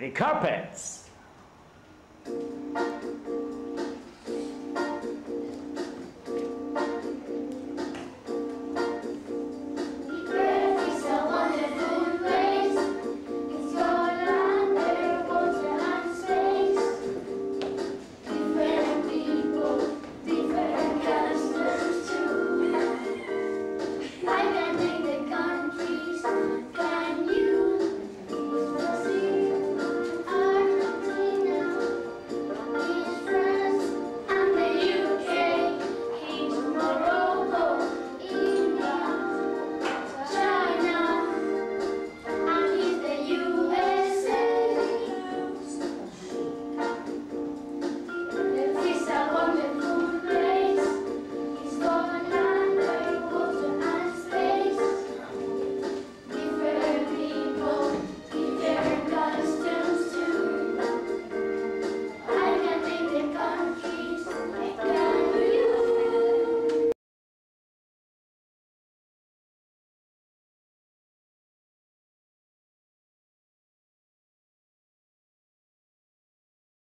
the carpets.